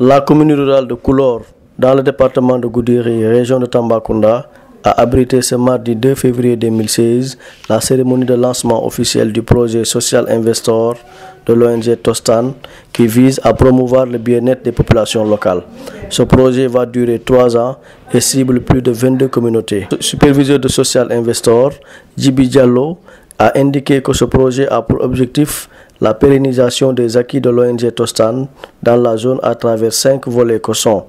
La commune rurale de Koulor, dans le département de Goudiri, région de Tambacounda, a abrité ce mardi 2 février 2016 la cérémonie de lancement officiel du projet Social Investor de l'ONG Tostan qui vise à promouvoir le bien-être des populations locales. Ce projet va durer trois ans et cible plus de 22 communautés. Le superviseur de Social Investor, Djibi Diallo, a indiqué que ce projet a pour objectif la pérennisation des acquis de l'ONG Tostan dans la zone à travers cinq volets que sont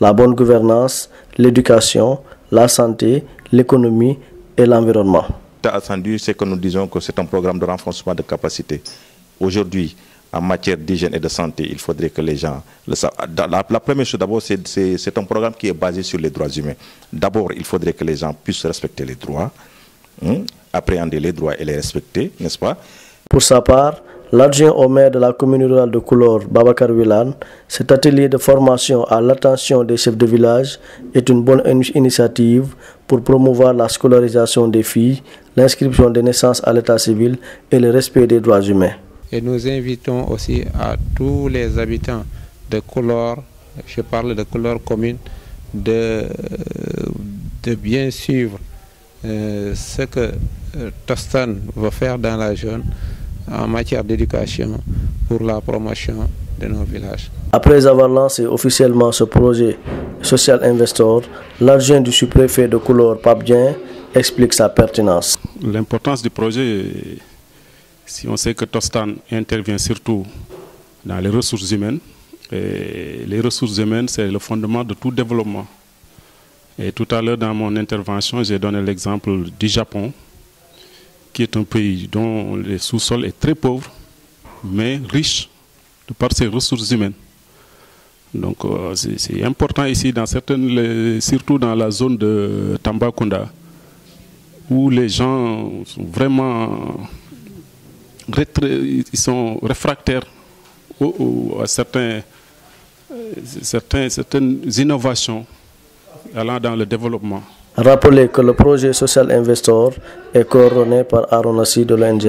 la bonne gouvernance, l'éducation, la santé, l'économie et l'environnement. attendu, c'est que nous disons que c'est un programme de renforcement de capacité. Aujourd'hui, en matière d'hygiène et de santé, il faudrait que les gens la première chose d'abord, c'est un programme qui est basé sur les droits humains. D'abord, il faudrait que les gens puissent respecter les droits, hein, appréhender les droits et les respecter, n'est-ce pas? Pour sa part, L'adjoint au maire de la commune rurale de Koulor, Babacar Wilan, cet atelier de formation à l'attention des chefs de village est une bonne initiative pour promouvoir la scolarisation des filles, l'inscription des naissances à l'état civil et le respect des droits humains. Et nous invitons aussi à tous les habitants de Koulor, je parle de Koulor commune, de, de bien suivre euh, ce que euh, Tostan va faire dans la zone en matière d'éducation pour la promotion de nos villages. Après avoir lancé officiellement ce projet Social Investor, l'adjoint du sous-préfet de Couleur, Pape Dien, explique sa pertinence. L'importance du projet, si on sait que Tostan intervient surtout dans les ressources humaines, et les ressources humaines, c'est le fondement de tout développement. Et tout à l'heure, dans mon intervention, j'ai donné l'exemple du Japon, qui est un pays dont le sous-sol est très pauvre, mais riche de par ses ressources humaines. Donc euh, c'est important ici, dans certaines, surtout dans la zone de Tambacounda, où les gens sont vraiment ils sont réfractaires à certains, certaines innovations allant dans le développement. Rappelez que le projet Social Investor est coordonné par Aronassi de l'ONG.